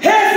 Hey!